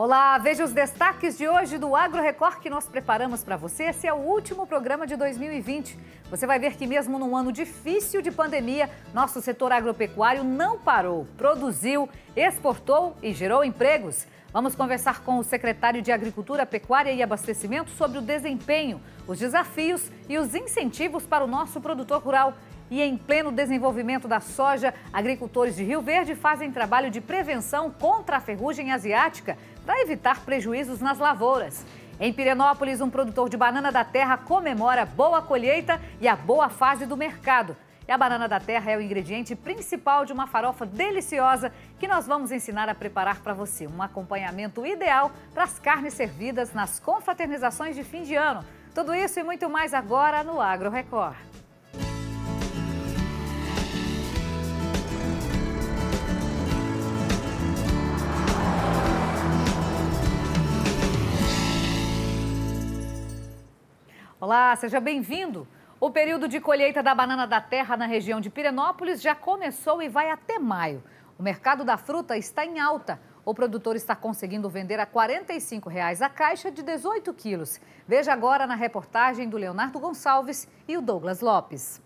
Olá, veja os destaques de hoje do Agro Record que nós preparamos para você. Esse é o último programa de 2020. Você vai ver que mesmo num ano difícil de pandemia, nosso setor agropecuário não parou, produziu, exportou e gerou empregos. Vamos conversar com o secretário de Agricultura, Pecuária e Abastecimento sobre o desempenho, os desafios e os incentivos para o nosso produtor rural. E em pleno desenvolvimento da soja, agricultores de Rio Verde fazem trabalho de prevenção contra a ferrugem asiática para evitar prejuízos nas lavouras. Em Pirenópolis, um produtor de banana da terra comemora boa colheita e a boa fase do mercado. E a banana da terra é o ingrediente principal de uma farofa deliciosa que nós vamos ensinar a preparar para você. Um acompanhamento ideal para as carnes servidas nas confraternizações de fim de ano. Tudo isso e muito mais agora no Agro Record. Olá, seja bem-vindo. O período de colheita da banana da terra na região de Pirenópolis já começou e vai até maio. O mercado da fruta está em alta. O produtor está conseguindo vender a 45 reais a caixa de 18 quilos. Veja agora na reportagem do Leonardo Gonçalves e o Douglas Lopes.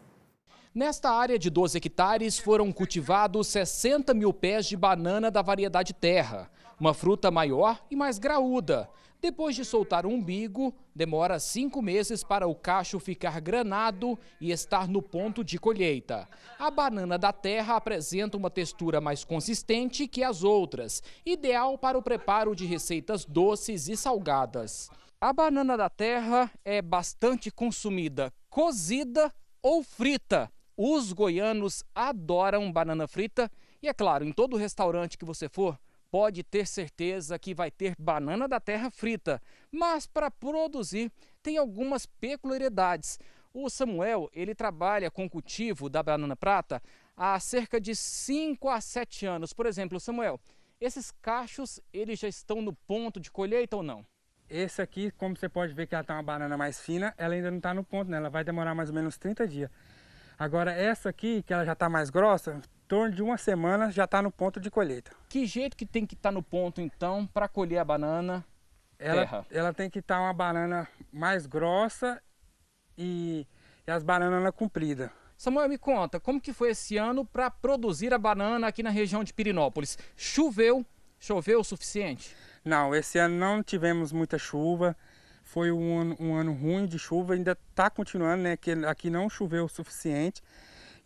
Nesta área de 12 hectares foram cultivados 60 mil pés de banana da variedade terra. Uma fruta maior e mais graúda. Depois de soltar o umbigo, demora cinco meses para o cacho ficar granado e estar no ponto de colheita. A banana da terra apresenta uma textura mais consistente que as outras, ideal para o preparo de receitas doces e salgadas. A banana da terra é bastante consumida cozida ou frita. Os goianos adoram banana frita e, é claro, em todo restaurante que você for, pode ter certeza que vai ter banana da terra frita, mas para produzir tem algumas peculiaridades. O Samuel, ele trabalha com cultivo da banana prata há cerca de 5 a 7 anos. Por exemplo, Samuel, esses cachos, eles já estão no ponto de colheita ou não? Esse aqui, como você pode ver que ela está uma banana mais fina, ela ainda não está no ponto, né? Ela vai demorar mais ou menos 30 dias. Agora essa aqui, que ela já está mais grossa, torno de uma semana já está no ponto de colheita. Que jeito que tem que estar tá no ponto então para colher a banana ela, terra? Ela tem que estar tá uma banana mais grossa e, e as bananas compridas. Samuel, me conta, como que foi esse ano para produzir a banana aqui na região de Pirinópolis? Choveu? Choveu o suficiente? Não, esse ano não tivemos muita chuva. Foi um ano, um ano ruim de chuva, ainda está continuando, né? Que aqui não choveu o suficiente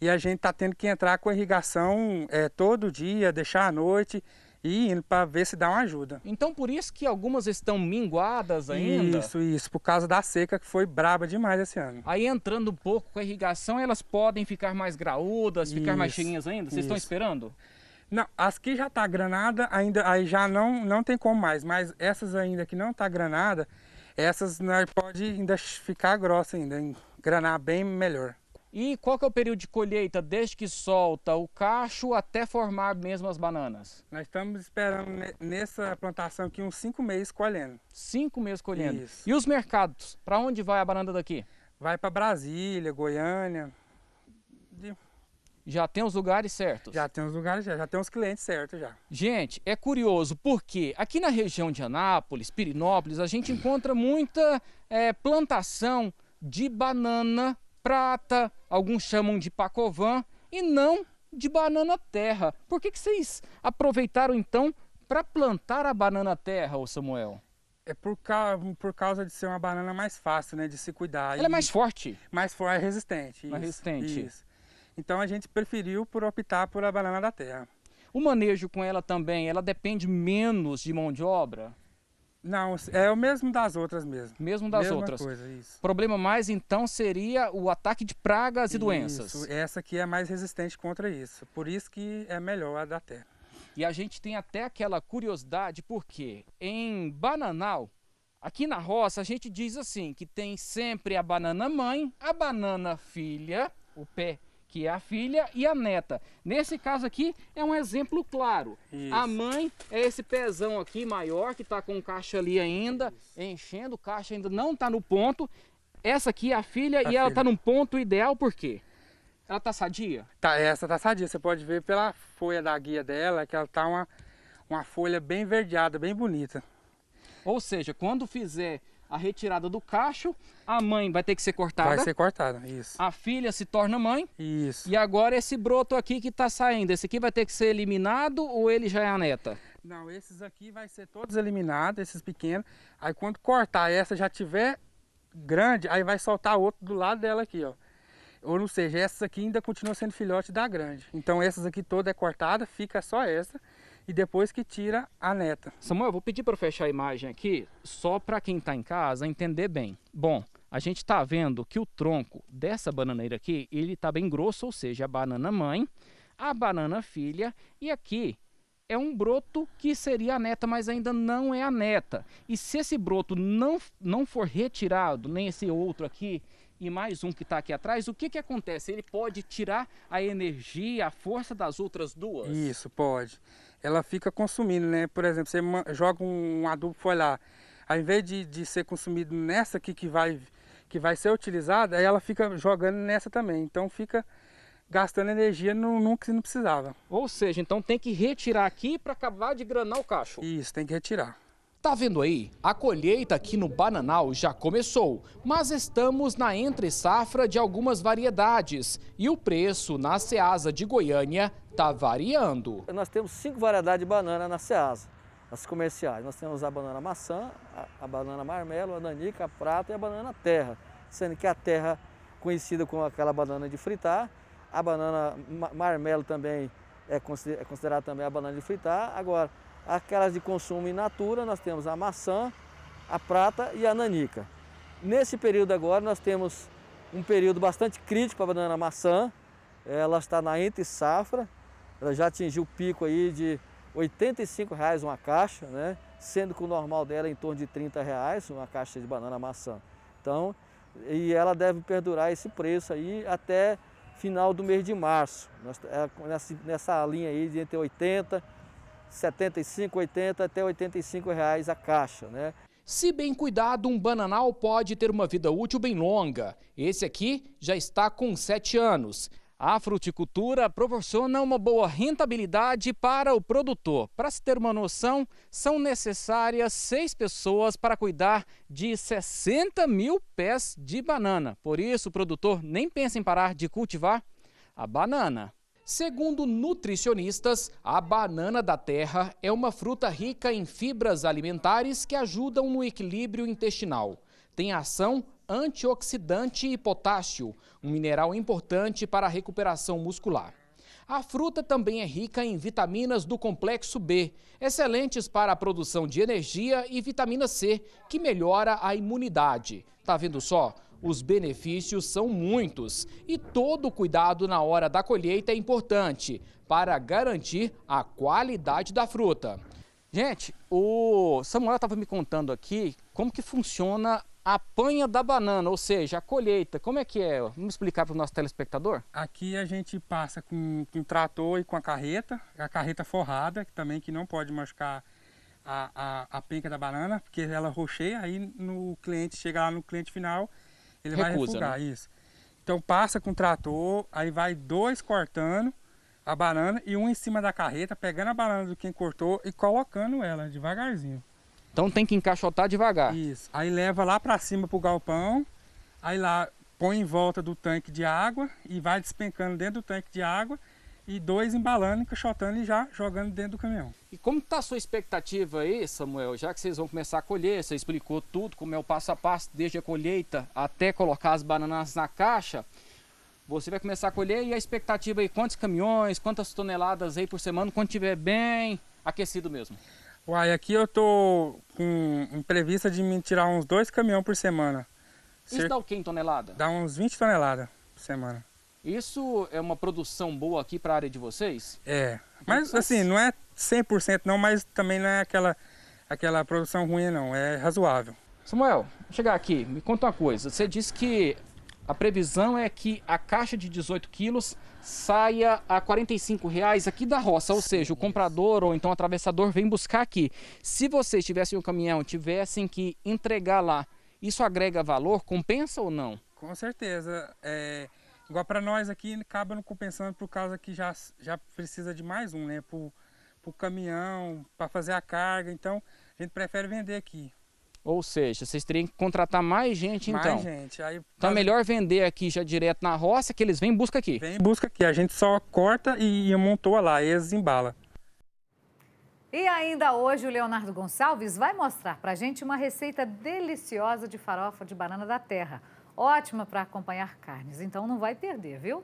e a gente está tendo que entrar com a irrigação é, todo dia, deixar à noite e indo para ver se dá uma ajuda. Então por isso que algumas estão minguadas ainda? Isso, isso, por causa da seca que foi braba demais esse ano. Aí entrando um pouco com a irrigação, elas podem ficar mais graúdas, isso, ficar mais cheinhas ainda? Vocês isso. estão esperando? Não, as que já tá granada, ainda aí já não, não tem como mais, mas essas ainda que não tá granada, essas nós pode ainda ficar grossa ainda, granar bem melhor. E qual que é o período de colheita desde que solta o cacho até formar mesmo as bananas? Nós estamos esperando nessa plantação aqui uns cinco meses colhendo. Cinco meses colhendo. Isso. E os mercados? Para onde vai a banana daqui? Vai para Brasília, Goiânia. De... Já tem os lugares certos? Já tem os lugares, já, já tem os clientes certos já. Gente, é curioso porque aqui na região de Anápolis, Pirinópolis, a gente encontra muita é, plantação de banana prata, alguns chamam de pacovan e não de banana terra. Por que, que vocês aproveitaram então para plantar a banana terra, ô Samuel? É por, causa, por causa de ser uma banana mais fácil, né, de se cuidar. Ela é mais forte? Mais forte, é resistente. Mais isso, resistente. Isso. Então a gente preferiu por optar por a banana da terra. O manejo com ela também, ela depende menos de mão de obra? Não, é o mesmo das outras mesmo. Mesmo das Mesma outras. Coisa, isso. O problema mais então seria o ataque de pragas e isso, doenças. Essa aqui é mais resistente contra isso. Por isso que é melhor a da terra. E a gente tem até aquela curiosidade, porque em Bananal, aqui na roça, a gente diz assim, que tem sempre a banana mãe, a banana filha, o pé que é a filha e a neta. Nesse caso aqui é um exemplo claro. Isso. A mãe é esse pezão aqui maior que está com o caixa ali ainda, Isso. enchendo, o caixa ainda não está no ponto. Essa aqui é a filha a e filha. ela está num ponto ideal por quê? Ela está sadia? Tá, essa está sadia. Você pode ver pela folha da guia dela que ela está uma, uma folha bem verdeada, bem bonita. Ou seja, quando fizer a retirada do cacho, a mãe vai ter que ser cortada. Vai ser cortada, isso. A filha se torna mãe. Isso. E agora esse broto aqui que está saindo, esse aqui vai ter que ser eliminado ou ele já é a neta? Não, esses aqui vai ser todos eliminados, esses pequenos. Aí quando cortar essa já tiver grande, aí vai soltar outro do lado dela aqui, ó. Ou não seja, essas aqui ainda continuam sendo filhote da grande. Então essas aqui toda é cortada, fica só essa e depois que tira a neta. Samuel, eu vou pedir para fechar a imagem aqui, só para quem está em casa entender bem. Bom, a gente está vendo que o tronco dessa bananeira aqui, ele está bem grosso, ou seja, a banana mãe, a banana filha, e aqui é um broto que seria a neta, mas ainda não é a neta. E se esse broto não, não for retirado, nem esse outro aqui, e mais um que está aqui atrás, o que, que acontece? Ele pode tirar a energia, a força das outras duas? Isso, pode. Ela fica consumindo, né? Por exemplo, você joga um adubo foliar, ao invés de, de ser consumido nessa aqui que vai, que vai ser utilizada, aí ela fica jogando nessa também. Então fica gastando energia no, no que não precisava. Ou seja, então tem que retirar aqui para acabar de granar o cacho. Isso, tem que retirar. Tá vendo aí? A colheita aqui no Bananal já começou, mas estamos na entre safra de algumas variedades e o preço na Ceasa de Goiânia está variando. Nós temos cinco variedades de banana na Ceasa, as comerciais. Nós temos a banana maçã, a, a banana marmelo, a nanica, a prata e a banana terra, sendo que a terra conhecida como aquela banana de fritar, a banana marmelo também é, é considerada também a banana de fritar. Agora, aquelas de consumo in natura, nós temos a maçã, a prata e a nanica. Nesse período agora nós temos um período bastante crítico para a banana maçã, ela está na entre safra, ela já atingiu o pico aí de 85 reais uma caixa, né? sendo que o normal dela é em torno de 30 reais uma caixa de banana maçã. Então, e ela deve perdurar esse preço aí até final do mês de março, é, nessa, nessa linha aí de entre 80 75, 80 até 85 reais a caixa, né? Se bem cuidado, um bananal pode ter uma vida útil bem longa. Esse aqui já está com 7 anos. A fruticultura proporciona uma boa rentabilidade para o produtor. Para se ter uma noção, são necessárias seis pessoas para cuidar de 60 mil pés de banana. Por isso, o produtor nem pensa em parar de cultivar a banana. Segundo nutricionistas, a banana da terra é uma fruta rica em fibras alimentares que ajudam no equilíbrio intestinal. Tem ação antioxidante e potássio, um mineral importante para a recuperação muscular. A fruta também é rica em vitaminas do complexo B, excelentes para a produção de energia e vitamina C, que melhora a imunidade. Tá vendo só? Os benefícios são muitos e todo cuidado na hora da colheita é importante para garantir a qualidade da fruta. Gente, o Samuel estava me contando aqui como que funciona a panha da banana, ou seja, a colheita. Como é que é? Vamos explicar para o nosso telespectador? Aqui a gente passa com, com o trator e com a carreta, a carreta forrada, que também que não pode machucar a, a, a penca da banana, porque ela rocheia, aí no cliente, chega lá no cliente final, ele Recusa, vai refugar, né? isso. Então passa com o trator, aí vai dois cortando a banana e um em cima da carreta, pegando a banana do quem cortou e colocando ela devagarzinho. Então tem que encaixotar devagar. Isso. Aí leva lá para cima pro galpão, aí lá põe em volta do tanque de água e vai despencando dentro do tanque de água e dois embalando, encaixotando e já jogando dentro do caminhão. E como está a sua expectativa aí, Samuel? Já que vocês vão começar a colher, você explicou tudo, como é o passo a passo, desde a colheita até colocar as bananas na caixa. Você vai começar a colher e a expectativa aí, quantos caminhões, quantas toneladas aí por semana, quando tiver bem aquecido mesmo? Uai, aqui eu tô com prevista de me tirar uns dois caminhões por semana. Isso dá o que em tonelada? Dá uns 20 toneladas por semana. Isso é uma produção boa aqui para a área de vocês? É, mas assim, não é 100% não, mas também não é aquela, aquela produção ruim não, é razoável. Samuel, chegar aqui, me conta uma coisa. Você disse que a previsão é que a caixa de 18 quilos saia a 45 reais aqui da roça, ou seja, o comprador ou então o atravessador vem buscar aqui. Se vocês tivessem um caminhão, tivessem que entregar lá, isso agrega valor? Compensa ou não? Com certeza. É, Igual para nós aqui, acaba não compensando por causa que já, já precisa de mais um, né? Para o caminhão, para fazer a carga. Então, a gente prefere vender aqui. Ou seja, vocês teriam que contratar mais gente mais então. gente. Aí, Então é melhor vender aqui já direto na roça, que eles vêm e buscam aqui. Vem e busca aqui. A gente só corta e amontoa lá, e eles embalam. E ainda hoje o Leonardo Gonçalves vai mostrar pra gente uma receita deliciosa de farofa de banana da terra. Ótima para acompanhar carnes, então não vai perder, viu?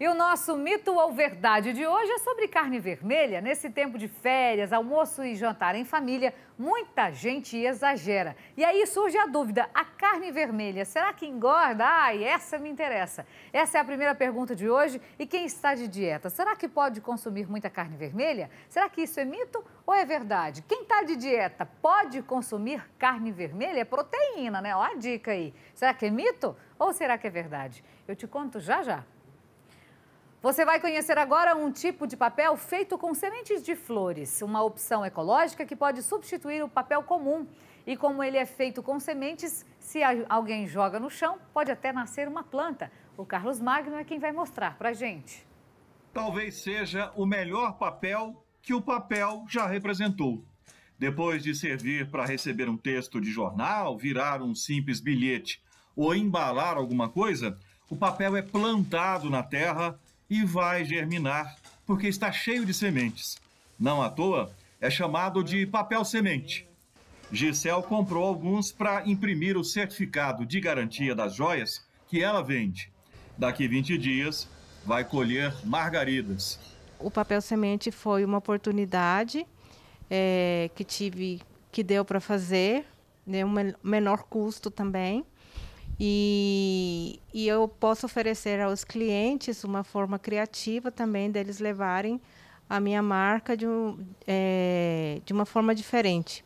E o nosso mito ou verdade de hoje é sobre carne vermelha. Nesse tempo de férias, almoço e jantar em família, muita gente exagera. E aí surge a dúvida: a carne vermelha, será que engorda? Ai, essa me interessa. Essa é a primeira pergunta de hoje. E quem está de dieta, será que pode consumir muita carne vermelha? Será que isso é mito ou é verdade? Quem está de dieta pode consumir carne vermelha? É proteína, né? Olha a dica aí. Será que é mito ou será que é verdade? Eu te conto já já. Você vai conhecer agora um tipo de papel feito com sementes de flores, uma opção ecológica que pode substituir o papel comum. E como ele é feito com sementes, se alguém joga no chão, pode até nascer uma planta. O Carlos Magno é quem vai mostrar para gente. Talvez seja o melhor papel que o papel já representou. Depois de servir para receber um texto de jornal, virar um simples bilhete ou embalar alguma coisa, o papel é plantado na terra e vai germinar porque está cheio de sementes. Não à toa, é chamado de papel semente. Gisel comprou alguns para imprimir o certificado de garantia das joias que ela vende. Daqui 20 dias, vai colher margaridas. O papel semente foi uma oportunidade é, que tive, que deu para fazer, né, um menor custo também. E, e eu posso oferecer aos clientes uma forma criativa também deles levarem a minha marca de, um, é, de uma forma diferente,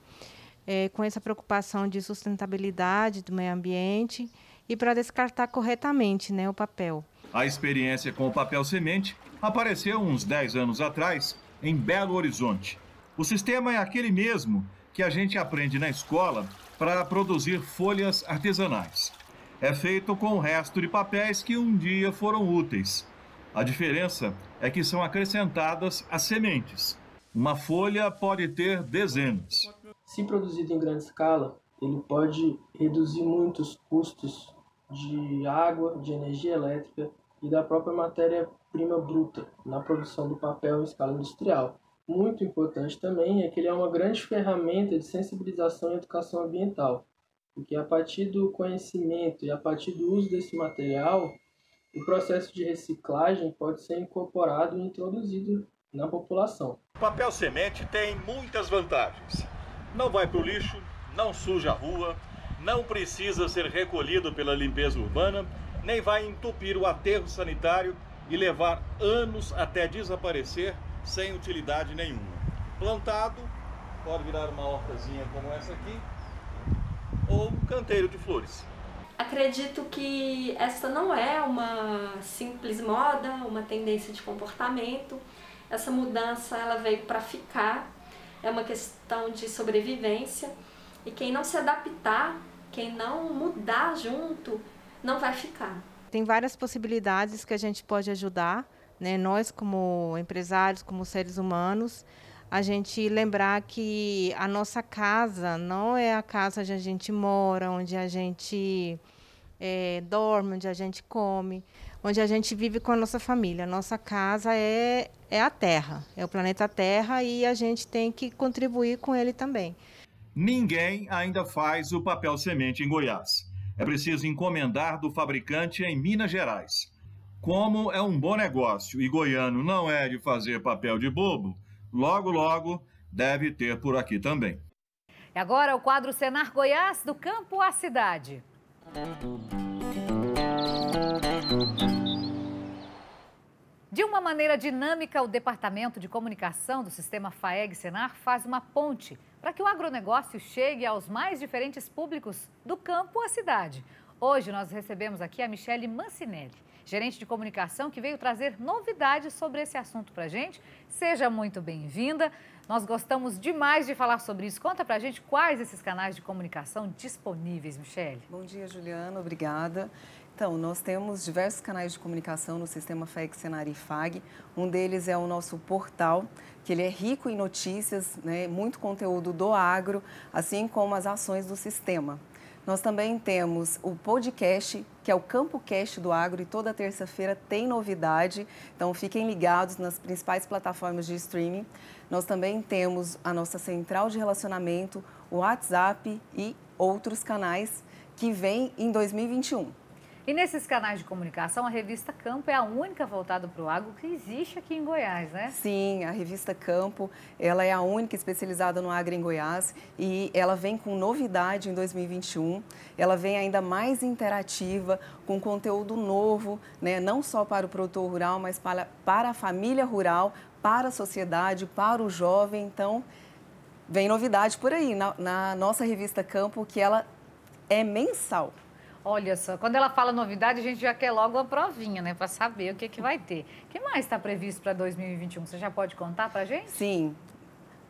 é, com essa preocupação de sustentabilidade do meio ambiente e para descartar corretamente né, o papel. A experiência com o papel semente apareceu uns 10 anos atrás em Belo Horizonte. O sistema é aquele mesmo que a gente aprende na escola para produzir folhas artesanais é feito com o resto de papéis que um dia foram úteis. A diferença é que são acrescentadas as sementes. Uma folha pode ter dezenas. Se produzido em grande escala, ele pode reduzir muito os custos de água, de energia elétrica e da própria matéria-prima bruta na produção do papel em escala industrial. Muito importante também é que ele é uma grande ferramenta de sensibilização e educação ambiental, porque a partir do conhecimento e a partir do uso desse material, o processo de reciclagem pode ser incorporado e introduzido na população. O papel semente tem muitas vantagens. Não vai para o lixo, não suja a rua, não precisa ser recolhido pela limpeza urbana, nem vai entupir o aterro sanitário e levar anos até desaparecer sem utilidade nenhuma. Plantado, pode virar uma hortazinha como essa aqui, ou um canteiro de flores. Acredito que essa não é uma simples moda, uma tendência de comportamento. Essa mudança ela veio para ficar, é uma questão de sobrevivência e quem não se adaptar, quem não mudar junto, não vai ficar. Tem várias possibilidades que a gente pode ajudar, né? Nós como empresários, como seres humanos, a gente lembrar que a nossa casa não é a casa onde a gente mora, onde a gente é, dorme, onde a gente come, onde a gente vive com a nossa família. Nossa casa é, é a Terra, é o planeta Terra e a gente tem que contribuir com ele também. Ninguém ainda faz o papel semente em Goiás. É preciso encomendar do fabricante em Minas Gerais. Como é um bom negócio e goiano não é de fazer papel de bobo, logo, logo deve ter por aqui também. E agora o quadro Senar Goiás, do campo à cidade. De uma maneira dinâmica, o Departamento de Comunicação do Sistema FAEG Senar faz uma ponte para que o agronegócio chegue aos mais diferentes públicos do campo à cidade. Hoje nós recebemos aqui a Michele Mancinelli, gerente de comunicação, que veio trazer novidades sobre esse assunto para a gente. Seja muito bem-vinda. Nós gostamos demais de falar sobre isso. Conta pra gente quais esses canais de comunicação disponíveis, Michele. Bom dia, Juliana. Obrigada. Então, nós temos diversos canais de comunicação no sistema FAEC Senar e FAG. Um deles é o nosso portal, que ele é rico em notícias, né, muito conteúdo do agro, assim como as ações do sistema. Nós também temos o podcast, que é o Campo Cast do Agro, e toda terça-feira tem novidade. Então, fiquem ligados nas principais plataformas de streaming. Nós também temos a nossa central de relacionamento, o WhatsApp e outros canais que vêm em 2021. E nesses canais de comunicação, a revista Campo é a única voltada para o agro que existe aqui em Goiás, né? Sim, a revista Campo, ela é a única especializada no agro em Goiás e ela vem com novidade em 2021. Ela vem ainda mais interativa, com conteúdo novo, né? não só para o produtor rural, mas para, para a família rural, para a sociedade, para o jovem. Então, vem novidade por aí na, na nossa revista Campo, que ela é mensal. Olha só, quando ela fala novidade, a gente já quer logo a provinha, né? Para saber o que, que vai ter. O que mais está previsto para 2021? Você já pode contar para a gente? Sim.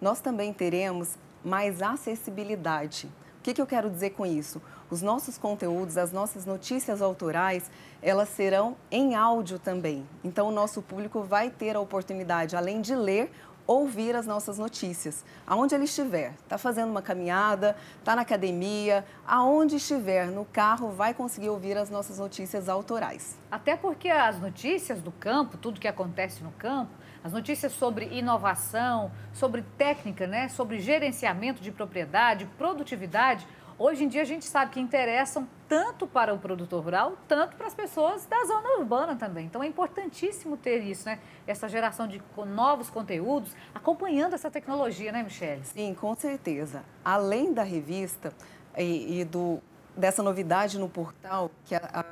Nós também teremos mais acessibilidade. O que, que eu quero dizer com isso? Os nossos conteúdos, as nossas notícias autorais, elas serão em áudio também. Então, o nosso público vai ter a oportunidade, além de ler, ouvir as nossas notícias, aonde ele estiver. Está fazendo uma caminhada, está na academia, aonde estiver, no carro, vai conseguir ouvir as nossas notícias autorais. Até porque as notícias do campo, tudo que acontece no campo, as notícias sobre inovação, sobre técnica, né, sobre gerenciamento de propriedade, produtividade, hoje em dia a gente sabe que interessam tanto para o produtor rural, tanto para as pessoas da zona urbana também. Então é importantíssimo ter isso, né? Essa geração de novos conteúdos, acompanhando essa tecnologia, né, Michelle? Sim, com certeza. Além da revista e, e do, dessa novidade no portal, que é a, a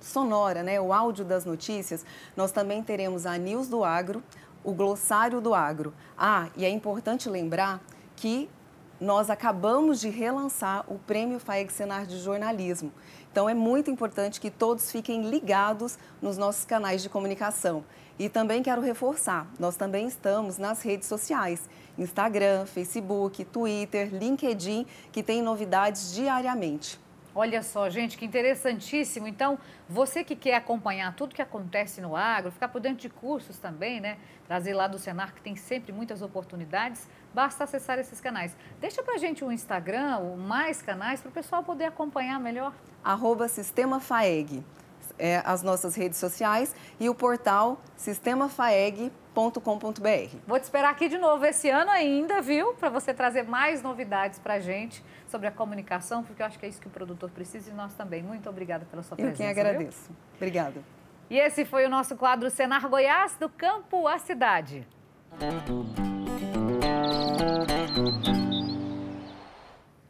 sonora, né, o áudio das notícias, nós também teremos a News do Agro, o Glossário do Agro. Ah, e é importante lembrar que nós acabamos de relançar o Prêmio FAEG Senar de Jornalismo. Então, é muito importante que todos fiquem ligados nos nossos canais de comunicação. E também quero reforçar, nós também estamos nas redes sociais, Instagram, Facebook, Twitter, LinkedIn, que tem novidades diariamente. Olha só, gente, que interessantíssimo. Então, você que quer acompanhar tudo que acontece no agro, ficar por dentro de cursos também, né? Trazer lá do Senar, que tem sempre muitas oportunidades, basta acessar esses canais. Deixa pra gente o um Instagram, ou mais canais, para o pessoal poder acompanhar melhor. Arroba Sistema FAEG, é, as nossas redes sociais e o portal sistemafaeg.com.br. Vou te esperar aqui de novo esse ano ainda, viu? Para você trazer mais novidades para a gente sobre a comunicação, porque eu acho que é isso que o produtor precisa e nós também. Muito obrigada pela sua presença. Eu quem agradeço. Viu? Obrigada. E esse foi o nosso quadro Senar Goiás, do campo à cidade.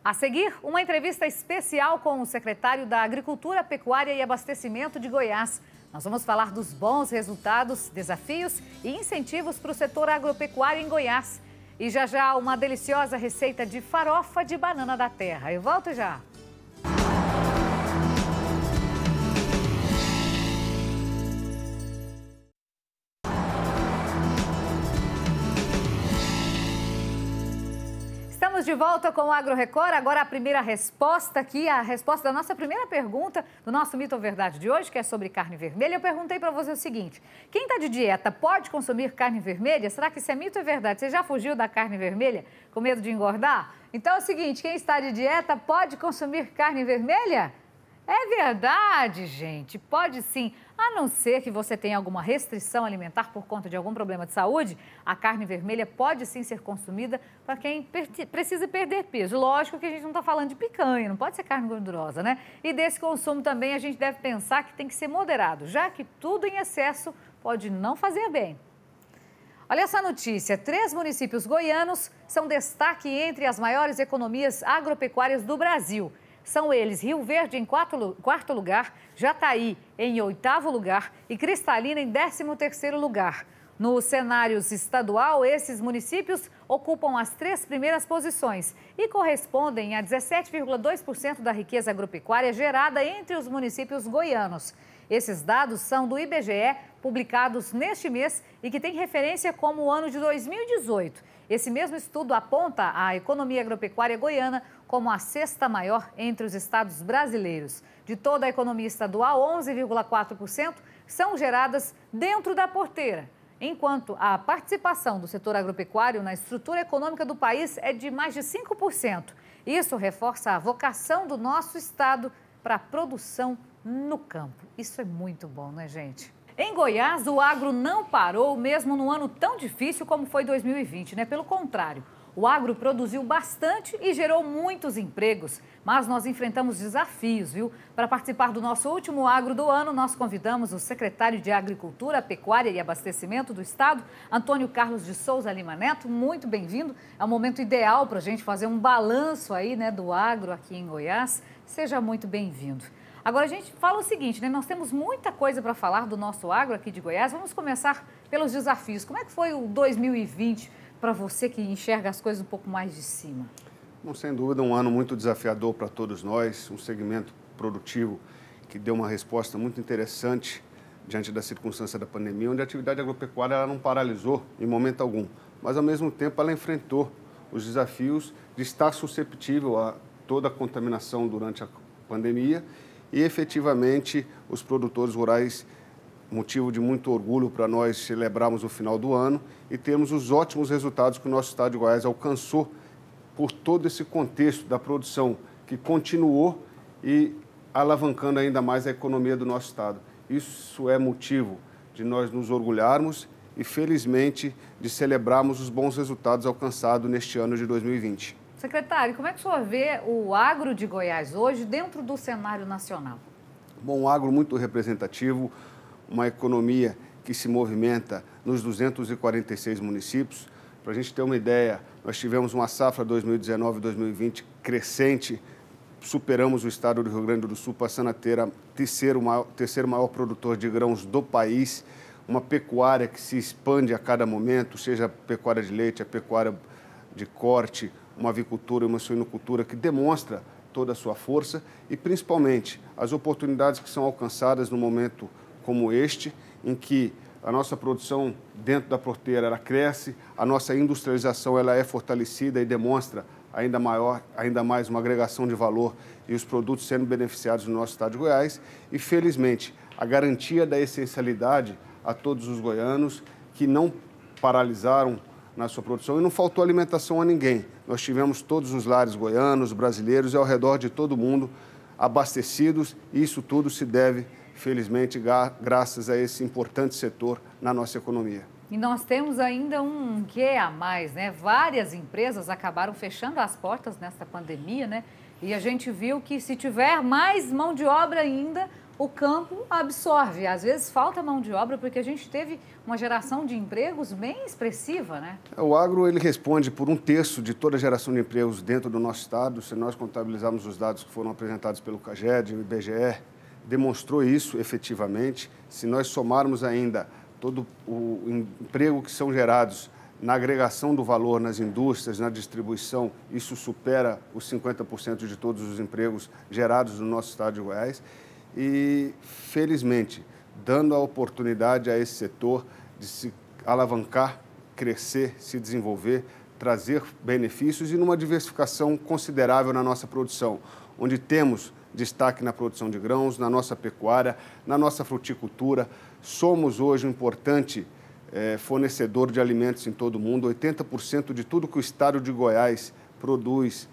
A seguir, uma entrevista especial com o secretário da Agricultura, Pecuária e Abastecimento de Goiás. Nós vamos falar dos bons resultados, desafios e incentivos para o setor agropecuário em Goiás. E já já uma deliciosa receita de farofa de banana da terra. Eu volto já. De volta com o Agro Record. Agora a primeira resposta aqui, a resposta da nossa primeira pergunta do nosso Mito ou Verdade de hoje, que é sobre carne vermelha. Eu perguntei para você o seguinte: quem está de dieta pode consumir carne vermelha? Será que isso é mito ou verdade? Você já fugiu da carne vermelha com medo de engordar? Então é o seguinte: quem está de dieta pode consumir carne vermelha? É verdade, gente. Pode sim. A não ser que você tenha alguma restrição alimentar por conta de algum problema de saúde, a carne vermelha pode sim ser consumida para quem precisa perder peso. Lógico que a gente não está falando de picanha, não pode ser carne gordurosa, né? E desse consumo também a gente deve pensar que tem que ser moderado, já que tudo em excesso pode não fazer bem. Olha essa notícia: três municípios goianos são destaque entre as maiores economias agropecuárias do Brasil. São eles Rio Verde em quarto, quarto lugar, Jataí em oitavo lugar e Cristalina em décimo terceiro lugar. No cenário estadual, esses municípios ocupam as três primeiras posições e correspondem a 17,2% da riqueza agropecuária gerada entre os municípios goianos. Esses dados são do IBGE, publicados neste mês e que tem referência como o ano de 2018. Esse mesmo estudo aponta a economia agropecuária goiana como a sexta maior entre os estados brasileiros. De toda a economia estadual, 11,4% são geradas dentro da porteira enquanto a participação do setor agropecuário na estrutura econômica do país é de mais de 5%. Isso reforça a vocação do nosso Estado para a produção no campo. Isso é muito bom, né, gente? Em Goiás, o agro não parou mesmo num ano tão difícil como foi 2020, né? Pelo contrário, o agro produziu bastante e gerou muitos empregos, mas nós enfrentamos desafios, viu? Para participar do nosso último agro do ano, nós convidamos o secretário de Agricultura, Pecuária e Abastecimento do Estado, Antônio Carlos de Souza Lima Neto. Muito bem-vindo. É o momento ideal para a gente fazer um balanço aí, né, do agro aqui em Goiás. Seja muito bem-vindo. Agora a gente fala o seguinte, né? Nós temos muita coisa para falar do nosso agro aqui de Goiás. Vamos começar pelos desafios. Como é que foi o 2020 para você que enxerga as coisas um pouco mais de cima? Bom, sem dúvida, um ano muito desafiador para todos nós, um segmento produtivo que deu uma resposta muito interessante diante da circunstância da pandemia, onde a atividade agropecuária ela não paralisou em momento algum, mas ao mesmo tempo ela enfrentou os desafios de estar susceptível a toda a contaminação durante a pandemia e efetivamente os produtores rurais motivo de muito orgulho para nós celebrarmos o final do ano e termos os ótimos resultados que o nosso estado de Goiás alcançou por todo esse contexto da produção que continuou e alavancando ainda mais a economia do nosso estado. Isso é motivo de nós nos orgulharmos e, felizmente, de celebrarmos os bons resultados alcançados neste ano de 2020. Secretário, como é que o senhor vê o agro de Goiás hoje dentro do cenário nacional? Bom, um agro muito representativo, uma economia que se movimenta nos 246 municípios. Para a gente ter uma ideia, nós tivemos uma safra 2019-2020 crescente, superamos o estado do Rio Grande do Sul, passando a ter o terceiro maior, terceiro maior produtor de grãos do país, uma pecuária que se expande a cada momento, seja a pecuária de leite, a pecuária de corte, uma avicultura e uma suinocultura que demonstra toda a sua força e, principalmente, as oportunidades que são alcançadas no momento como este, em que a nossa produção dentro da porteira ela cresce, a nossa industrialização ela é fortalecida e demonstra ainda maior, ainda mais uma agregação de valor e os produtos sendo beneficiados no nosso estado de Goiás e felizmente a garantia da essencialidade a todos os goianos que não paralisaram na sua produção e não faltou alimentação a ninguém. Nós tivemos todos os lares goianos, brasileiros e ao redor de todo mundo abastecidos e isso tudo se deve felizmente, graças a esse importante setor na nossa economia. E nós temos ainda um que a mais, né? Várias empresas acabaram fechando as portas nesta pandemia, né? E a gente viu que se tiver mais mão de obra ainda, o campo absorve. Às vezes falta mão de obra porque a gente teve uma geração de empregos bem expressiva, né? O agro ele responde por um terço de toda a geração de empregos dentro do nosso estado. Se nós contabilizarmos os dados que foram apresentados pelo CAGED, o IBGE, demonstrou isso efetivamente. Se nós somarmos ainda todo o emprego que são gerados na agregação do valor nas indústrias, na distribuição, isso supera os 50% de todos os empregos gerados no nosso estado de Goiás. E, felizmente, dando a oportunidade a esse setor de se alavancar, crescer, se desenvolver, trazer benefícios e numa diversificação considerável na nossa produção, onde temos destaque na produção de grãos, na nossa pecuária, na nossa fruticultura. Somos hoje um importante é, fornecedor de alimentos em todo o mundo. 80% de tudo que o estado de Goiás produz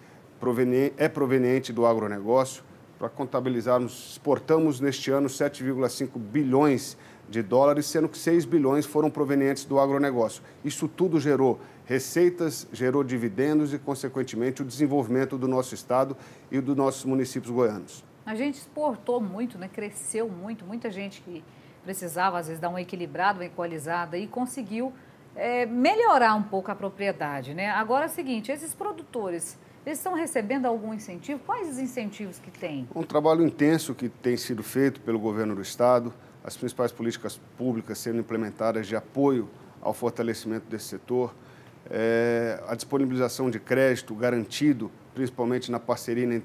é proveniente do agronegócio. Para contabilizarmos, exportamos neste ano 7,5 bilhões de dólares, sendo que 6 bilhões foram provenientes do agronegócio. Isso tudo gerou receitas, gerou dividendos e, consequentemente, o desenvolvimento do nosso estado e dos nossos municípios goianos. A gente exportou muito, né? cresceu muito, muita gente que precisava, às vezes, dar uma equilibrada, uma equalizada e conseguiu é, melhorar um pouco a propriedade. Né? Agora é o seguinte, esses produtores, eles estão recebendo algum incentivo? Quais os incentivos que têm? Um trabalho intenso que tem sido feito pelo governo do Estado, as principais políticas públicas sendo implementadas de apoio ao fortalecimento desse setor. É, a disponibilização de crédito garantido, principalmente na parceria em,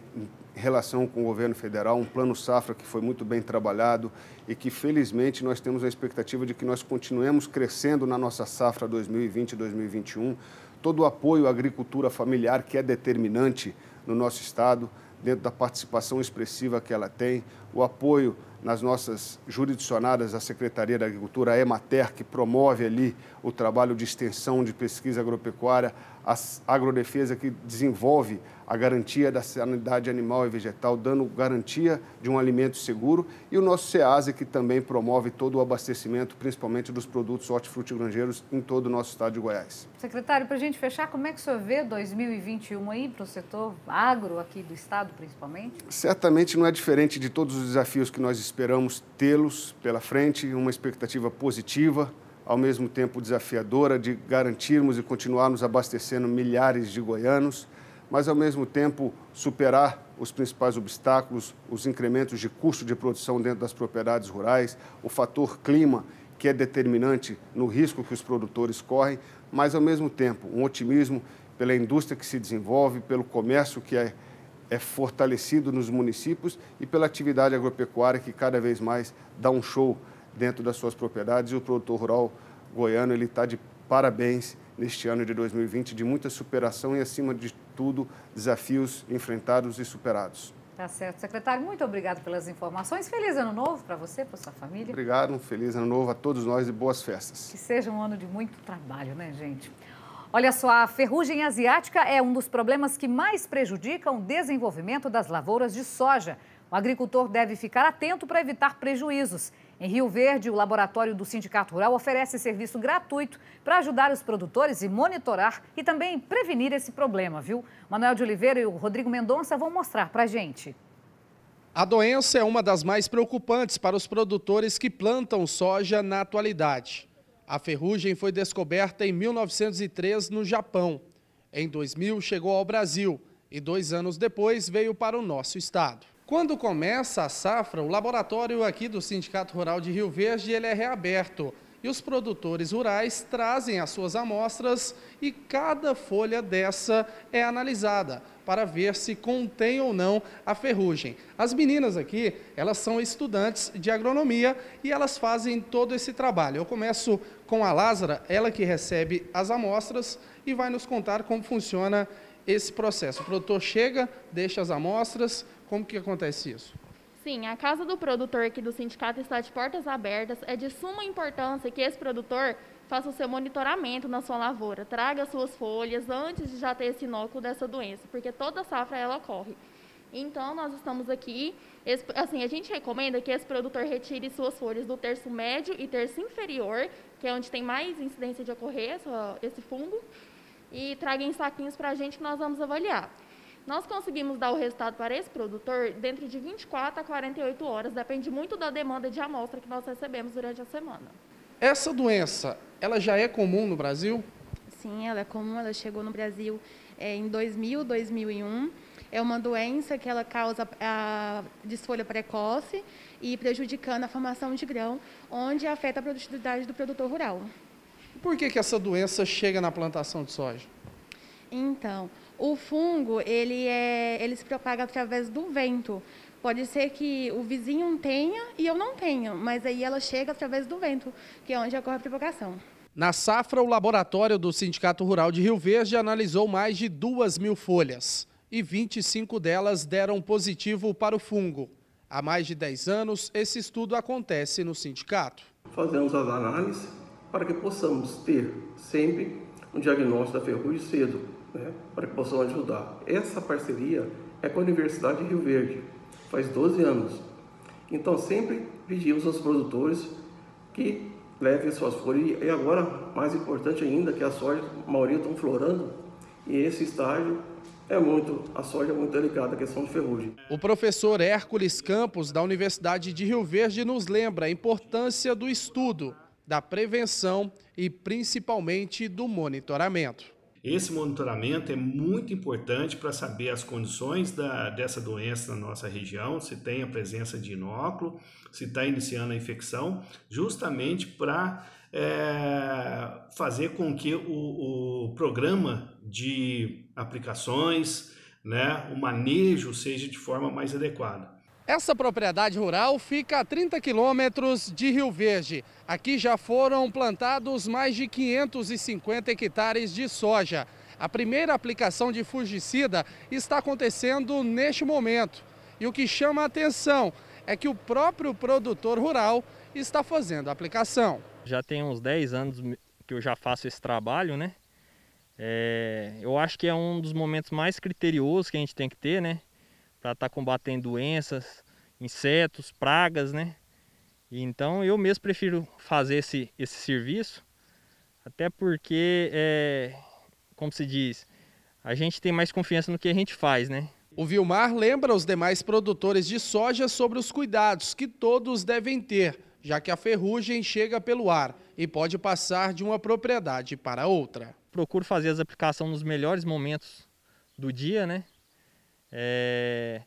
relação com o governo federal, um plano safra que foi muito bem trabalhado e que, felizmente, nós temos a expectativa de que nós continuemos crescendo na nossa safra 2020 e 2021. Todo o apoio à agricultura familiar, que é determinante no nosso Estado, dentro da participação expressiva que ela tem, o apoio nas nossas jurisdicionadas à Secretaria da Agricultura, a EMATER, que promove ali o trabalho de extensão de pesquisa agropecuária, a agrodefesa que desenvolve a garantia da sanidade animal e vegetal, dando garantia de um alimento seguro, e o nosso SEASE, que também promove todo o abastecimento, principalmente dos produtos hortifrutigranjeiros em todo o nosso estado de Goiás. Secretário, para a gente fechar, como é que o senhor vê 2021 aí para o setor agro aqui do estado, principalmente? Certamente não é diferente de todos os desafios que nós esperamos tê-los pela frente, uma expectativa positiva, ao mesmo tempo desafiadora de garantirmos e continuarmos abastecendo milhares de goianos mas ao mesmo tempo superar os principais obstáculos, os incrementos de custo de produção dentro das propriedades rurais, o fator clima, que é determinante no risco que os produtores correm, mas ao mesmo tempo um otimismo pela indústria que se desenvolve, pelo comércio que é, é fortalecido nos municípios e pela atividade agropecuária que cada vez mais dá um show dentro das suas propriedades e o produtor rural goiano ele está de parabéns neste ano de 2020 de muita superação e acima de tudo, desafios enfrentados e superados. Tá certo. Secretário, muito obrigado pelas informações. Feliz ano novo para você, para sua família. Obrigado, um feliz ano novo a todos nós e boas festas. Que seja um ano de muito trabalho, né, gente? Olha só, a ferrugem asiática é um dos problemas que mais prejudicam o desenvolvimento das lavouras de soja. O agricultor deve ficar atento para evitar prejuízos. Em Rio Verde, o laboratório do Sindicato Rural oferece serviço gratuito para ajudar os produtores e monitorar e também prevenir esse problema, viu? Manuel de Oliveira e o Rodrigo Mendonça vão mostrar para a gente. A doença é uma das mais preocupantes para os produtores que plantam soja na atualidade. A ferrugem foi descoberta em 1903 no Japão. Em 2000 chegou ao Brasil e dois anos depois veio para o nosso estado. Quando começa a safra, o laboratório aqui do Sindicato Rural de Rio Verde ele é reaberto e os produtores rurais trazem as suas amostras e cada folha dessa é analisada para ver se contém ou não a ferrugem. As meninas aqui, elas são estudantes de agronomia e elas fazem todo esse trabalho. Eu começo com a Lázara, ela que recebe as amostras e vai nos contar como funciona esse processo. O produtor chega, deixa as amostras, como que acontece isso? Sim, a casa do produtor aqui do sindicato está de portas abertas. É de suma importância que esse produtor faça o seu monitoramento na sua lavoura, traga suas folhas antes de já ter esse inóculo dessa doença, porque toda safra ela ocorre. Então, nós estamos aqui, assim, a gente recomenda que esse produtor retire suas folhas do terço médio e terço inferior, que é onde tem mais incidência de ocorrer esse fungo, e traga em saquinhos para a gente que nós vamos avaliar. Nós conseguimos dar o resultado para esse produtor dentro de 24 a 48 horas, depende muito da demanda de amostra que nós recebemos durante a semana. Essa doença, ela já é comum no Brasil? Sim, ela é comum, ela chegou no Brasil é, em 2000, 2001. É uma doença que ela causa a desfolha precoce e prejudicando a formação de grão, onde afeta a produtividade do produtor rural. Por que, que essa doença chega na plantação de soja? Então, o fungo, ele, é, ele se propaga através do vento. Pode ser que o vizinho tenha e eu não tenha, mas aí ela chega através do vento, que é onde ocorre a propagação. Na safra, o laboratório do Sindicato Rural de Rio Verde analisou mais de 2 mil folhas e 25 delas deram positivo para o fungo. Há mais de 10 anos, esse estudo acontece no sindicato. Fazemos as análises para que possamos ter sempre um diagnóstico da ferrugem cedo, né, para que possam ajudar. Essa parceria é com a Universidade de Rio Verde, faz 12 anos. Então sempre pedimos aos produtores que levem suas folhas e agora, mais importante ainda, que a soja, a maioria estão florando e esse estágio é muito, a soja é muito delicada, a questão de ferrugem. O professor Hércules Campos, da Universidade de Rio Verde, nos lembra a importância do estudo, da prevenção e principalmente do monitoramento. Esse monitoramento é muito importante para saber as condições da, dessa doença na nossa região, se tem a presença de inóculo, se está iniciando a infecção, justamente para é, fazer com que o, o programa de aplicações, né, o manejo seja de forma mais adequada. Essa propriedade rural fica a 30 quilômetros de Rio Verde. Aqui já foram plantados mais de 550 hectares de soja. A primeira aplicação de fungicida está acontecendo neste momento. E o que chama a atenção é que o próprio produtor rural está fazendo a aplicação. Já tem uns 10 anos que eu já faço esse trabalho, né? É, eu acho que é um dos momentos mais criteriosos que a gente tem que ter, né? Para estar tá combatendo doenças, insetos, pragas, né? Então eu mesmo prefiro fazer esse, esse serviço, até porque, é, como se diz, a gente tem mais confiança no que a gente faz, né? O Vilmar lembra os demais produtores de soja sobre os cuidados que todos devem ter, já que a ferrugem chega pelo ar e pode passar de uma propriedade para outra. Procuro fazer as aplicações nos melhores momentos do dia, né? É,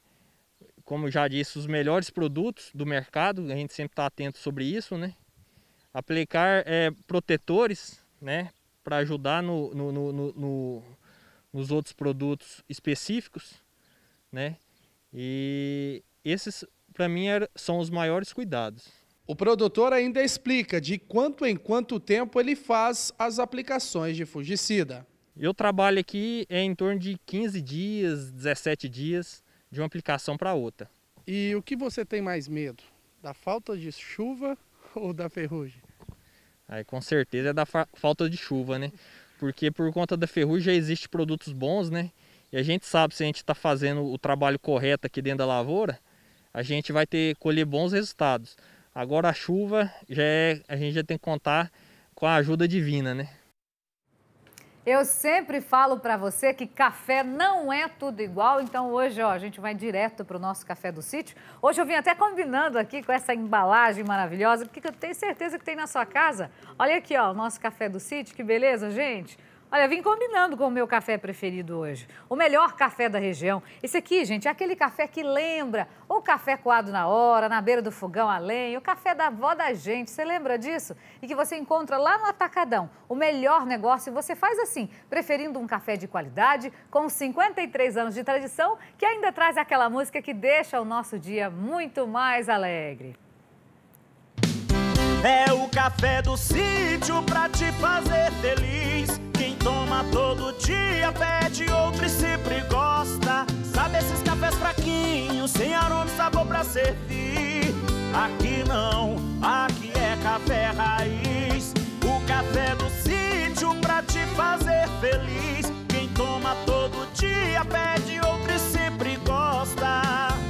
como já disse, os melhores produtos do mercado, a gente sempre está atento sobre isso, né? Aplicar é, protetores, né? Para ajudar no, no, no, no, nos outros produtos específicos, né? E esses, para mim, são os maiores cuidados. O produtor ainda explica de quanto em quanto tempo ele faz as aplicações de fungicida. Eu trabalho aqui é em torno de 15 dias, 17 dias de uma aplicação para outra. E o que você tem mais medo? Da falta de chuva ou da ferrugem? Aí, com certeza é da fa falta de chuva, né? Porque por conta da ferrugem já existem produtos bons, né? E a gente sabe se a gente está fazendo o trabalho correto aqui dentro da lavoura, a gente vai ter colher bons resultados. Agora a chuva já é, a gente já tem que contar com a ajuda divina, né? Eu sempre falo para você que café não é tudo igual, então hoje ó, a gente vai direto para o nosso café do sítio. Hoje eu vim até combinando aqui com essa embalagem maravilhosa, porque eu tenho certeza que tem na sua casa. Olha aqui, ó, o nosso café do sítio, que beleza, gente. Olha, vim combinando com o meu café preferido hoje. O melhor café da região. Esse aqui, gente, é aquele café que lembra o café coado na hora, na beira do fogão a lenha, o café da avó da gente. Você lembra disso? E que você encontra lá no Atacadão. O melhor negócio você faz assim, preferindo um café de qualidade, com 53 anos de tradição, que ainda traz aquela música que deixa o nosso dia muito mais alegre. É o café do sítio pra te fazer feliz toma todo dia, pede outro e sempre gosta. Sabe esses cafés fraquinhos, sem aroma e sabor pra servir? Aqui não, aqui é café raiz. O café do sítio pra te fazer feliz. Quem toma todo dia, pede outro e sempre gosta.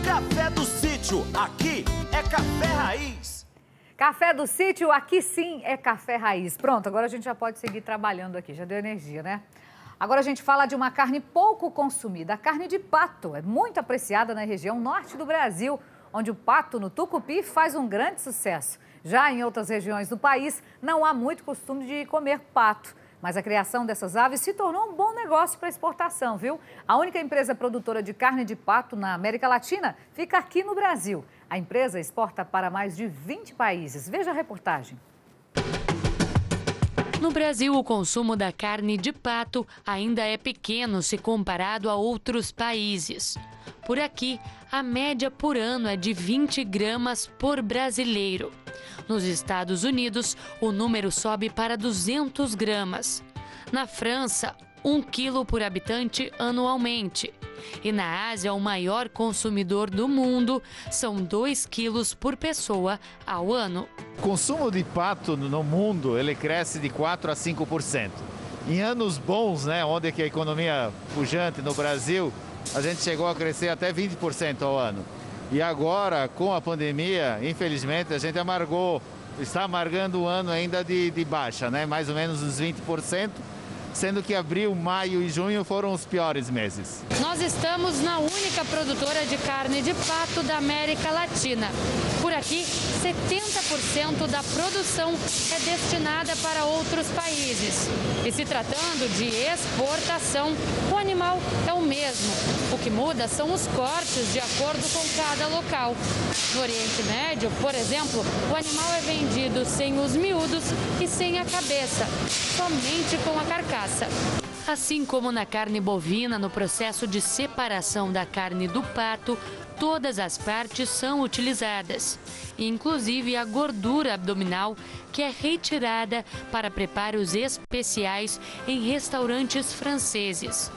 Café do sítio, aqui é café raiz. Café do sítio, aqui sim é café raiz. Pronto, agora a gente já pode seguir trabalhando aqui, já deu energia, né? Agora a gente fala de uma carne pouco consumida, a carne de pato. É muito apreciada na região norte do Brasil, onde o pato no tucupi faz um grande sucesso. Já em outras regiões do país, não há muito costume de comer pato. Mas a criação dessas aves se tornou um bom negócio para exportação, viu? A única empresa produtora de carne de pato na América Latina fica aqui no Brasil. A empresa exporta para mais de 20 países. Veja a reportagem. No Brasil, o consumo da carne de pato ainda é pequeno se comparado a outros países. Por aqui, a média por ano é de 20 gramas por brasileiro. Nos Estados Unidos, o número sobe para 200 gramas. Na França, 1 quilo por habitante anualmente. E na Ásia, o maior consumidor do mundo são 2 quilos por pessoa ao ano. O consumo de pato no mundo ele cresce de 4 a 5%. Em anos bons, né, onde que a economia pujante no Brasil, a gente chegou a crescer até 20% ao ano. E agora, com a pandemia, infelizmente, a gente amargou, está amargando o ano ainda de, de baixa, né? mais ou menos uns 20% sendo que abril, maio e junho foram os piores meses. Nós estamos na única produtora de carne de pato da América Latina. Por aqui, 70% da produção é destinada para outros países. E se tratando de exportação, o animal é o mesmo. O que muda são os cortes de acordo com cada local. No Oriente Médio, por exemplo, o animal é vendido sem os miúdos e sem a cabeça, somente com a carcaça. Assim como na carne bovina, no processo de separação da carne do pato, todas as partes são utilizadas, inclusive a gordura abdominal, que é retirada para preparos especiais em restaurantes franceses.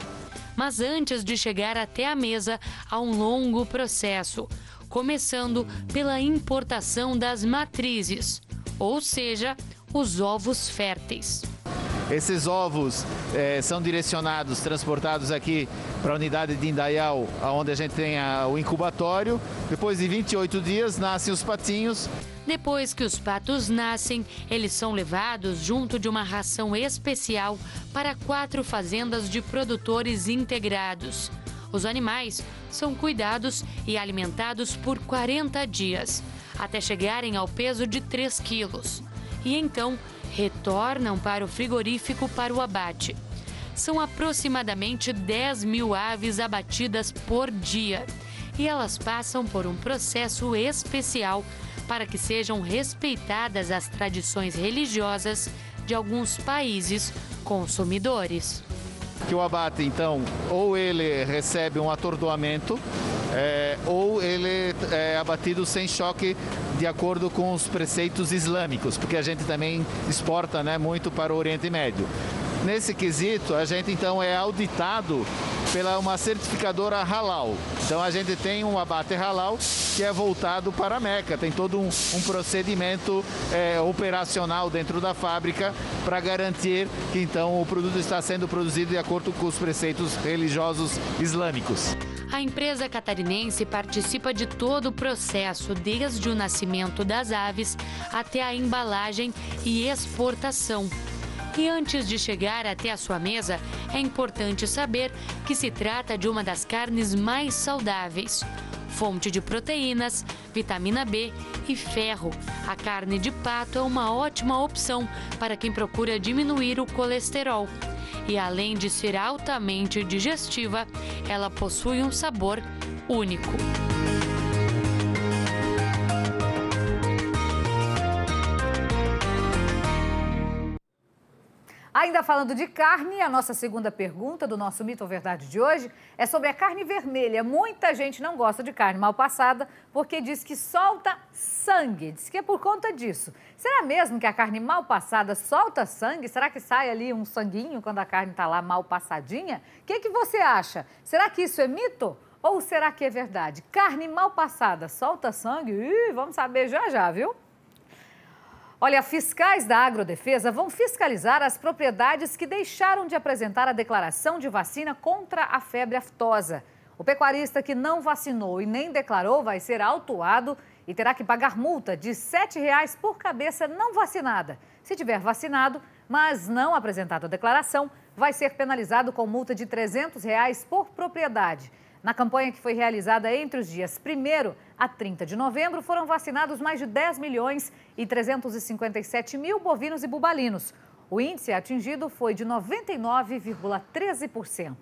Mas antes de chegar até a mesa, há um longo processo, começando pela importação das matrizes, ou seja, os ovos férteis. Esses ovos eh, são direcionados, transportados aqui para a unidade de Indaial, onde a gente tem a, o incubatório. Depois de 28 dias, nascem os patinhos. Depois que os patos nascem, eles são levados junto de uma ração especial para quatro fazendas de produtores integrados. Os animais são cuidados e alimentados por 40 dias, até chegarem ao peso de 3 quilos. E então retornam para o frigorífico para o abate. São aproximadamente 10 mil aves abatidas por dia e elas passam por um processo especial para que sejam respeitadas as tradições religiosas de alguns países consumidores. Que o abate, então, ou ele recebe um atordoamento, é, ou ele é abatido sem choque de acordo com os preceitos islâmicos, porque a gente também exporta né, muito para o Oriente Médio. Nesse quesito, a gente então é auditado pela uma certificadora halal. Então a gente tem um abate halal que é voltado para a Meca. Tem todo um, um procedimento é, operacional dentro da fábrica para garantir que então o produto está sendo produzido de acordo com os preceitos religiosos islâmicos. A empresa catarinense participa de todo o processo, desde o nascimento das aves até a embalagem e exportação. E antes de chegar até a sua mesa, é importante saber que se trata de uma das carnes mais saudáveis. Fonte de proteínas, vitamina B e ferro. A carne de pato é uma ótima opção para quem procura diminuir o colesterol. E além de ser altamente digestiva, ela possui um sabor único. Ainda falando de carne, a nossa segunda pergunta do nosso mito ou verdade de hoje é sobre a carne vermelha. Muita gente não gosta de carne mal passada porque diz que solta sangue. Diz que é por conta disso. Será mesmo que a carne mal passada solta sangue? Será que sai ali um sanguinho quando a carne está lá mal passadinha? O que, que você acha? Será que isso é mito? Ou será que é verdade? Carne mal passada solta sangue? Ih, vamos saber já já, viu? Olha, fiscais da Agrodefesa vão fiscalizar as propriedades que deixaram de apresentar a declaração de vacina contra a febre aftosa. O pecuarista que não vacinou e nem declarou vai ser autuado e terá que pagar multa de R$ 7,00 por cabeça não vacinada. Se tiver vacinado, mas não apresentado a declaração, vai ser penalizado com multa de 300 reais por propriedade. Na campanha que foi realizada entre os dias 1 a 30 de novembro, foram vacinados mais de 10 milhões e 357 mil bovinos e bubalinos. O índice atingido foi de 99,13%.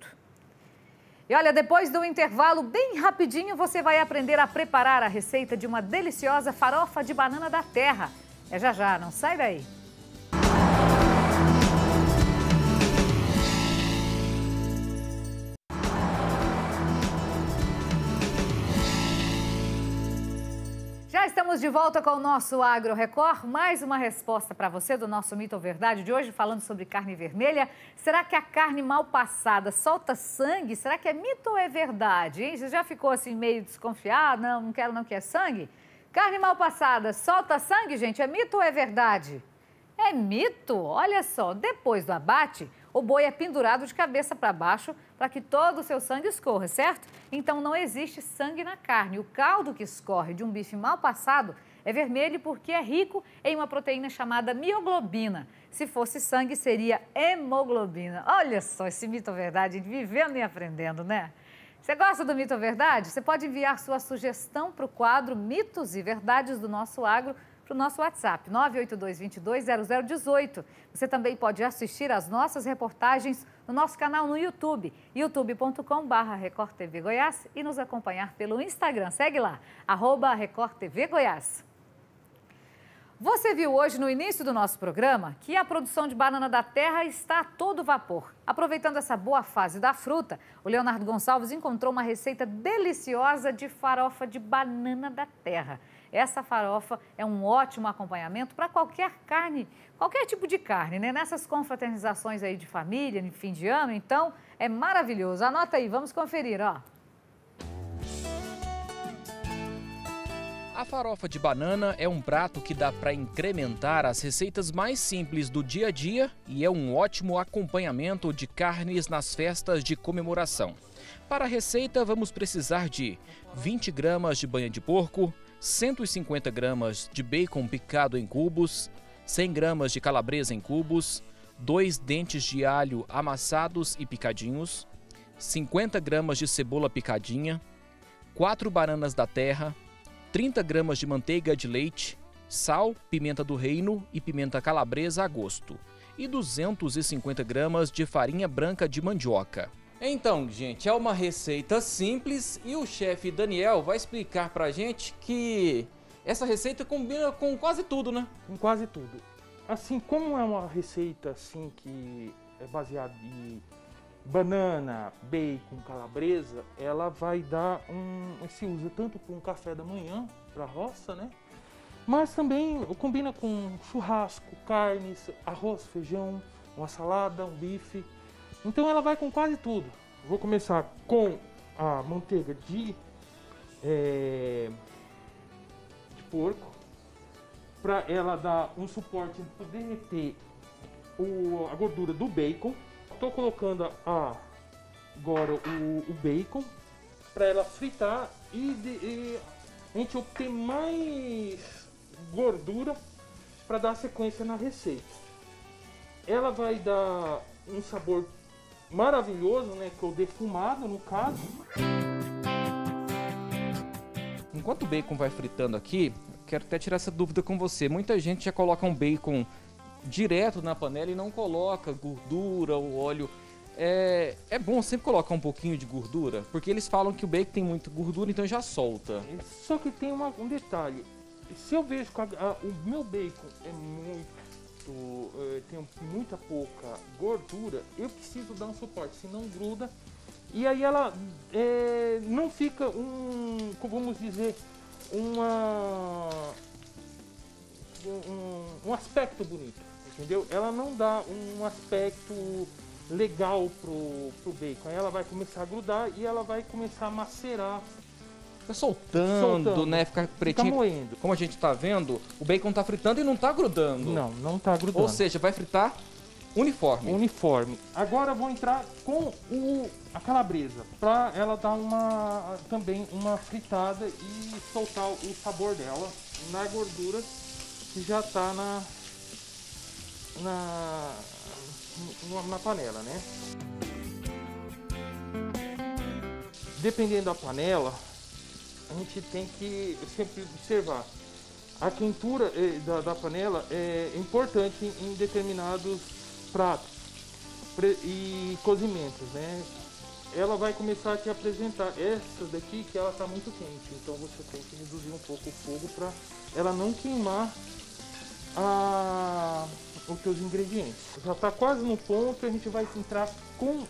E olha, depois do intervalo, bem rapidinho, você vai aprender a preparar a receita de uma deliciosa farofa de banana da terra. É já já, não sai daí. Estamos de volta com o nosso Agro Record. Mais uma resposta para você do nosso mito ou verdade de hoje, falando sobre carne vermelha. Será que a carne mal passada solta sangue? Será que é mito ou é verdade? Hein? Você já ficou assim meio desconfiado? Não, não quero não que é sangue? Carne mal passada solta sangue, gente? É mito ou é verdade? É mito? Olha só, depois do abate, o boi é pendurado de cabeça para baixo para que todo o seu sangue escorra, certo? Então não existe sangue na carne. O caldo que escorre de um bife mal passado é vermelho porque é rico em uma proteína chamada mioglobina. Se fosse sangue, seria hemoglobina. Olha só esse mito ou verdade, vivendo e aprendendo, né? Você gosta do mito ou verdade? Você pode enviar sua sugestão para o quadro Mitos e Verdades do Nosso Agro para o nosso WhatsApp, 982-220018. Você também pode assistir às nossas reportagens no nosso canal no YouTube, youtube.com.br Record TV Goiás e nos acompanhar pelo Instagram. Segue lá, arroba TV Goiás. Você viu hoje no início do nosso programa que a produção de banana da terra está a todo vapor. Aproveitando essa boa fase da fruta, o Leonardo Gonçalves encontrou uma receita deliciosa de farofa de banana da terra. Essa farofa é um ótimo acompanhamento para qualquer carne, qualquer tipo de carne, né? Nessas confraternizações aí de família, em fim de ano, então é maravilhoso. Anota aí, vamos conferir, ó. A farofa de banana é um prato que dá para incrementar as receitas mais simples do dia a dia e é um ótimo acompanhamento de carnes nas festas de comemoração. Para a receita, vamos precisar de 20 gramas de banha de porco, 150 gramas de bacon picado em cubos, 100 gramas de calabresa em cubos, 2 dentes de alho amassados e picadinhos, 50 gramas de cebola picadinha, 4 bananas da terra, 30 gramas de manteiga de leite, sal, pimenta do reino e pimenta calabresa a gosto, e 250 gramas de farinha branca de mandioca. Então, gente, é uma receita simples e o chefe Daniel vai explicar pra gente que essa receita combina com quase tudo, né? Com quase tudo. Assim, como é uma receita assim que é baseada em banana, bacon, calabresa, ela vai dar um. se usa tanto para um café da manhã, para roça, né? Mas também combina com churrasco, carnes, arroz, feijão, uma salada, um bife. Então ela vai com quase tudo. Vou começar com a manteiga de, é, de porco, para ela dar um suporte para derreter o, a gordura do bacon. Estou colocando a, agora o, o bacon para ela fritar e, de, e, a gente obter mais gordura para dar sequência na receita. Ela vai dar um sabor maravilhoso, né? Que é o defumado no caso. Enquanto o bacon vai fritando aqui, quero até tirar essa dúvida com você. Muita gente já coloca um bacon direto na panela e não coloca gordura ou óleo. É, é bom sempre colocar um pouquinho de gordura, porque eles falam que o bacon tem muita gordura, então já solta. Só que tem uma, um detalhe. Se eu vejo que o meu bacon é muito. É, tem muita pouca gordura, eu preciso dar um suporte, senão gruda. E aí ela é, não fica um. Vamos dizer? Uma. Um, um aspecto bonito entendeu? Ela não dá um aspecto legal pro, pro bacon. Aí ela vai começar a grudar e ela vai começar a macerar. Fica soltando, soltando, né? Fica pretinho. Fica moendo. Como a gente tá vendo, o bacon tá fritando e não tá grudando. Não, não tá grudando. Ou seja, vai fritar uniforme. Uniforme. Agora eu vou entrar com o, a calabresa, para ela dar uma também uma fritada e soltar o sabor dela na gordura que já tá na, na, na panela, né? Dependendo da panela, a gente tem que sempre observar. A quentura eh, da, da panela é importante em determinados pratos e cozimentos, né? Ela vai começar a te apresentar essa daqui que ela está muito quente, então você tem que reduzir um pouco o fogo para ela não queimar a, os seus ingredientes. Já está quase no ponto, a gente vai entrar com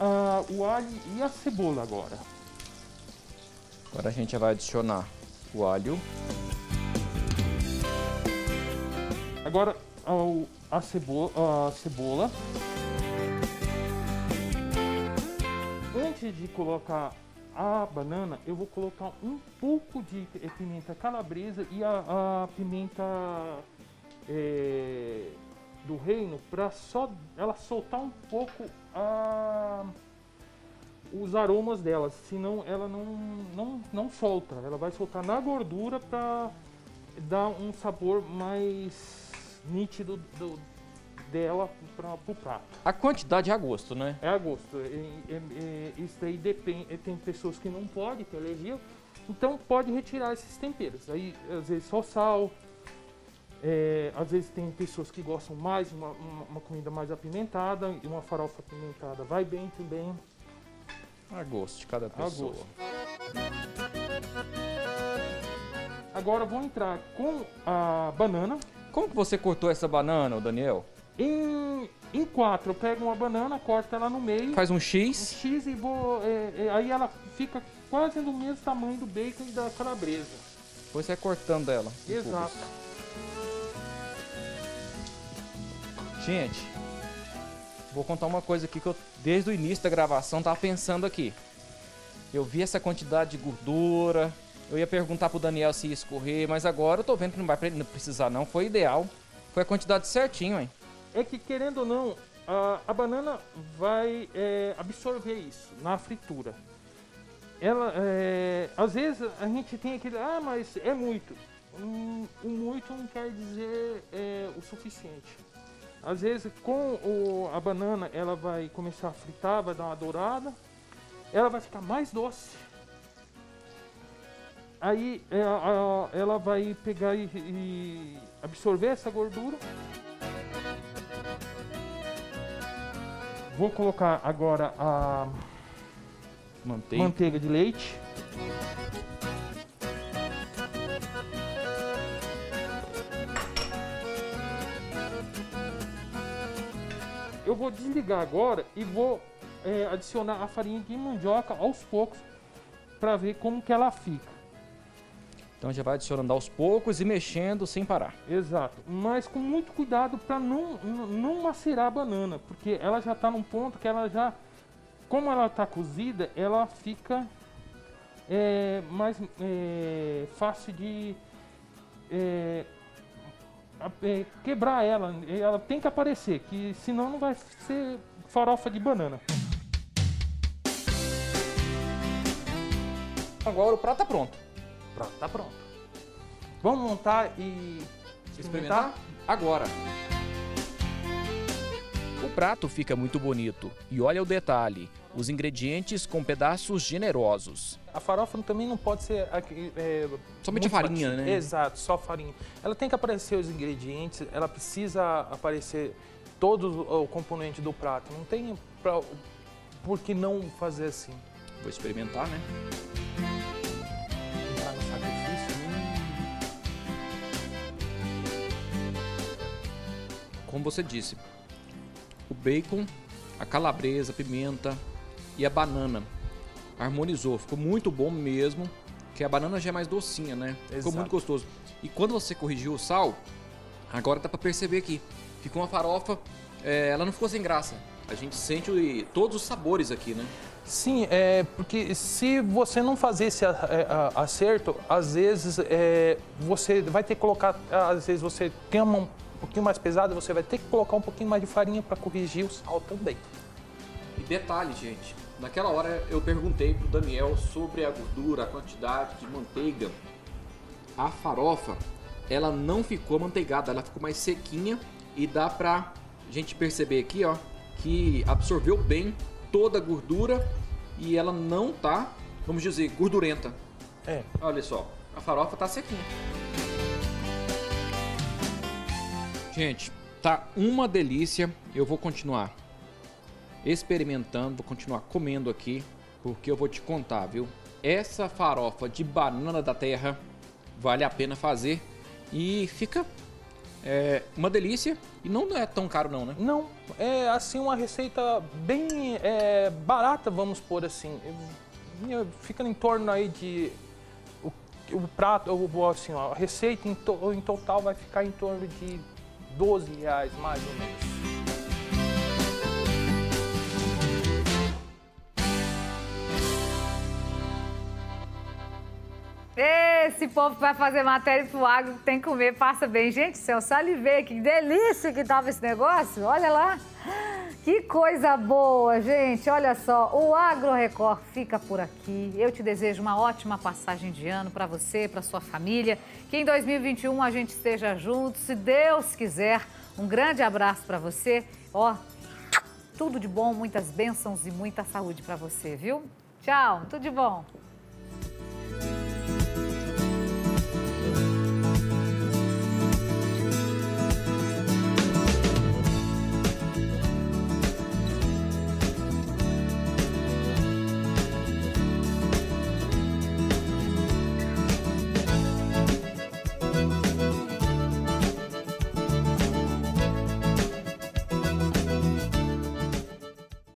ah, o alho e a cebola agora. Agora a gente vai adicionar o alho. Agora a, cebola. Antes de colocar a banana, eu vou colocar um pouco de pimenta calabresa e a, a pimenta é, do reino para só ela soltar um pouco a, os aromas dela, senão ela não, não, não solta. Ela vai soltar na gordura para dar um sabor mais nítido do, dela para o prato. A quantidade é a gosto, né? É a gosto. É, é, é, isso aí depende. Tem pessoas que não podem ter alergia, então pode retirar esses temperos. Aí às vezes só sal, É, às vezes tem pessoas que gostam mais uma, uma, uma comida mais apimentada e uma farofa apimentada vai bem também. A gosto de cada pessoa. Agora vou entrar com a banana. Como que você cortou essa banana, Daniel? Em, em quatro, eu pego uma banana, corto ela no meio. Faz um X? Um X e vou. é, é, aí ela fica quase do mesmo tamanho do bacon e da calabresa. Depois você vai cortando ela. Exato. Gente, vou contar uma coisa aqui que eu, desde o início da gravação, tava pensando aqui. Eu vi essa quantidade de gordura. Eu ia perguntar pro Daniel se ia escorrer, mas agora eu tô vendo que não vai precisar não. Foi ideal. Foi a quantidade certinho, hein? É que querendo ou não, a, a banana vai é, absorver isso na fritura. Ela, é, às vezes a gente tem aquele, ah, mas é muito. Hum, o muito não quer dizer é, o suficiente. Às vezes com o- a banana ela vai começar a fritar, vai dar uma dourada, ela vai ficar mais doce. Aí é, a- ela vai pegar e- e absorver essa gordura. Vou colocar agora a Manteiga. manteiga de leite. Eu vou desligar agora e vou é, adicionar a farinha de mandioca aos poucos para ver como que ela fica. Então já vai adicionando aos poucos e mexendo sem parar. Exato, mas com muito cuidado para não, não macerar a banana, porque ela já está num ponto que ela já, como ela está cozida, ela fica é, mais é, fácil de é, quebrar ela. Ela tem que aparecer, que senão não vai ser farofa de banana. Agora o prato tá pronto. O prato tá pronto. Vamos montar e Experimentar? Agora. O prato fica muito bonito. E olha o detalhe: os ingredientes com pedaços generosos. A farofa também não pode ser é, Somente farinha, batida. né? Exato, só farinha. Ela tem que aparecer os ingredientes, ela precisa aparecer todos o componente do prato. Não tem pra, por que não fazer assim. Vou experimentar, né? Entrar no sacrifício. Como você disse, o bacon, a calabresa, a pimenta e a banana harmonizou. Ficou muito bom mesmo. Que a banana já é mais docinha, né? Ficou Exato. muito gostoso. E quando você corrigiu o sal, agora dá pra perceber aqui. Ficou uma farofa, é, ela não ficou sem graça. A gente sente o- todos os sabores aqui, né? Sim, é porque se você não fazer esse é, acerto, às vezes é, você vai ter que colocar, às vezes você tem uma mão um pouquinho mais pesada, você vai ter que colocar um pouquinho mais de farinha para corrigir o sal também. E detalhe, gente, naquela hora eu perguntei pro Daniel sobre a gordura, a quantidade de manteiga. A farofa, ela não ficou manteigada, ela ficou mais sequinha e dá pra gente perceber aqui, ó, que absorveu bem toda a gordura e ela não tá, vamos dizer, gordurenta. É. Olha só, a farofa tá sequinha. Gente, tá uma delícia. Eu vou continuar experimentando, vou continuar comendo aqui, porque eu vou te contar, viu? Essa farofa de banana da terra vale a pena fazer e fica é, uma delícia e não é tão caro não, né? Não, é assim uma receita bem é, barata, vamos pôr assim. Fica em torno aí de o, prato, o, assim, a receita em, to- em total vai ficar em torno de 12 reais mais ou menos. Esse povo que vai fazer matéria pro agro tem que comer, passa bem. Gente, céu, salivei, que delícia que tava esse negócio. Olha lá. Que coisa boa, gente. Olha só, o Agro Record fica por aqui. Eu te desejo uma ótima passagem de ano para você, para sua família. Que em 2021 a gente esteja junto, se Deus quiser. Um grande abraço para você. Ó, tudo de bom, muitas bênçãos e muita saúde para você, viu? Tchau, tudo de bom.